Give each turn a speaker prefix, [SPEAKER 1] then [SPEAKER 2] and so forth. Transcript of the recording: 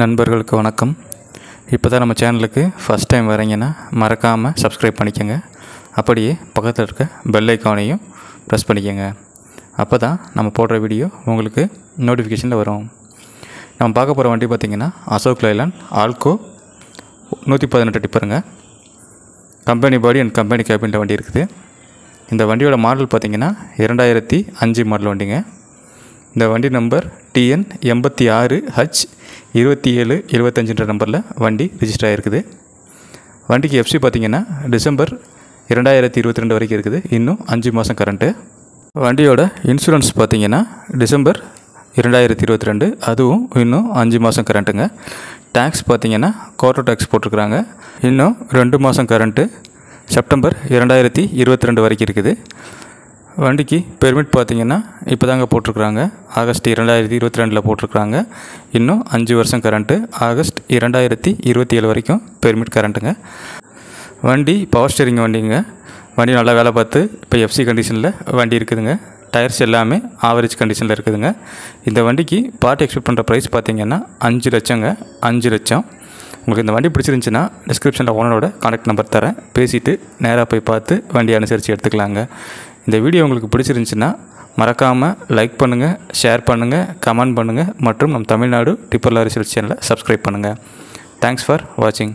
[SPEAKER 1] நண்பர்களுக்கு வணக்கம். இப்போ தான் நம்ம சேனலுக்கு ஃபஸ்ட் டைம் வரீங்கன்னா மறக்காமல் சப்ஸ்கிரைப் பண்ணிக்கோங்க. அப்படியே பக்கத்தில் இருக்க பெல் ஐக்கானையும் ப்ரெஸ் பண்ணிக்கோங்க. அப்போ தான் நம்ம போடுற வீடியோ உங்களுக்கு நோட்டிஃபிகேஷனில் வரும். நம்ம பார்க்க போகிற வண்டி பார்த்திங்கன்னா அசோக் லைலாண்ட் ஆல்கோ நூற்றி பதினெட்டு டிப்பருங்க கம்பெனி பாடி அண்ட் கம்பெனி கேபினில் வண்டி இருக்குது. இந்த வண்டியோட மாடல் பார்த்திங்கன்னா இரண்டாயிரத்தி அஞ்சு மாடல் வண்டிங்க. இந்த வண்டி நம்பர் டிஎன் எண்பத்தி ஆறு ஹச் இருபத்தி ஏழு எழுபத்தஞ்சுன்ற நம்பரில் வண்டி ரிஜிஸ்டர் ஆகிருக்குது வண்டிக்கு எஃப்சி பார்த்திங்கன்னா டிசம்பர் இரண்டாயிரத்தி இருபத்தி ரெண்டு வரைக்கும் இருக்குது. இன்னும் அஞ்சு மாதம் கரண்ட்டு வண்டியோட இன்சூரன்ஸ் பார்த்திங்கன்னா டிசம்பர் இரண்டாயிரத்தி இருபத்தி ரெண்டு அதுவும் இன்னும் அஞ்சு மாதம் கரண்ட்டுங்க டேக்ஸ் பார்த்திங்கன்னா குவார்டர் டேக்ஸ் போட்டிருக்குறாங்க. இன்னும் ரெண்டு மாதம் கரண்ட்டு செப்டம்பர் இரண்டாயிரத்தி இருபத்தி ரெண்டு வரைக்கும் இருக்குது. வண்டிக்கு பெர்மிட் பார்த்தீங்கன்னா இப்போ தாங்க போட்டிருக்குறாங்க. ஆகஸ்ட் இரண்டாயிரத்தி இருபத்தி ரெண்டில் போட்டிருக்குறாங்க. இன்னும் அஞ்சு வருஷம் கரண்ட்டு ஆகஸ்ட் இரண்டாயிரத்தி இருபத்தி ஏழு வரைக்கும் பெர்மிட் கரண்ட்டுங்க வண்டி பவர் ஸ்டேரிங் வண்டிங்க. வண்டி நல்லா வேலை பார்த்து இப்போ எஃப்சி கண்டிஷனில் வண்டி இருக்குதுங்க. டயர்ஸ் எல்லாமே ஆவரேஜ் கண்டிஷனில் இருக்குதுங்க. இந்த வண்டிக்கு பார்ட்டி எக்ஸ்பெக்ட் பண்ணுற ப்ரைஸ் பார்த்தீங்கன்னா அஞ்சு லட்சங்க. அஞ்சு லட்சம். உங்களுக்கு இந்த வண்டி பிடிச்சிருந்துச்சின்னா டிஸ்கிரிப்ஷனில் ஓனரோட கான்டாக்ட் நம்பர் தரேன். பேசிவிட்டு நேராக போய் பார்த்து வண்டி அனுசரித்து எடுத்துக்கலாங்க. இந்த வீடியோ உங்களுக்கு பிடிச்சிருந்துச்சின்னா மறக்காமல் லைக் பண்ணுங்கள் ஷேர் பண்ணுங்கள் கமெண்ட் பண்ணுங்கள் மற்றும் நம் தமிழ்நாடு டிப்பர் ரிசல்ட் சேனலை சப்ஸ்கிரைப் பண்ணுங்கள் தேங்க்ஸ் ஃபார் வாட்சிங்